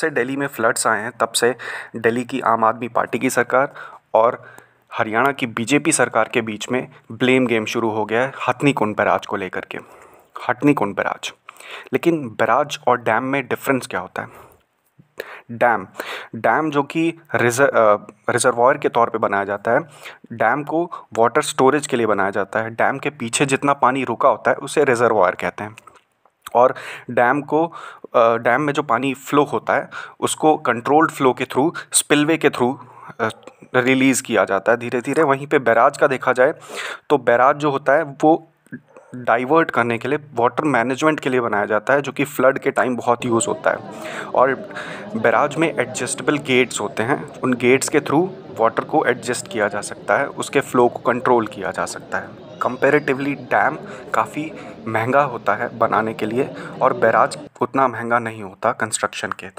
से दिल्ली में फ्लड्स आए हैं, तब से दिल्ली की आम आदमी पार्टी की सरकार और हरियाणा की बीजेपी सरकार के बीच में ब्लेम गेम शुरू हो गया है हथनी कुंड बैराज को लेकर के। हथनी कुंड बैराज। लेकिन बैराज और डैम में डिफरेंस क्या होता है? डैम। डैम जो कि रिजर्वायर के तौर पे बनाया जाता है, डैम को वाटर स्टोरेज के लिए बनाया जाता है। डैम के पीछे जितना पानी रुका होता है, उसे रिजर्वायर कहते हैं। और डैम को डैम में जो पानी फ्लो होता है, उसको कंट्रोल्ड फ्लो के थ्रू स्पिलवे के थ्रू रिलीज़ किया जाता है धीरे धीरे वहीं पे बैराज का देखा जाए तो बैराज जो होता है, वो डाइवर्ट करने के लिए, वाटर मैनेजमेंट के लिए बनाया जाता है, जो कि फ्लड के टाइम बहुत यूज़ होता है। और बैराज में एडजस्टेबल गेट्स होते हैं, उन गेट्स के थ्रू वाटर को एडजस्ट किया जा सकता है, उसके फ़्लो को कंट्रोल किया जा सकता है। कंपेरेटिवली डैम काफ़ी महँगा होता है बनाने के लिए, और बैराज उतना महँगा नहीं होता कंस्ट्रक्शन के तौर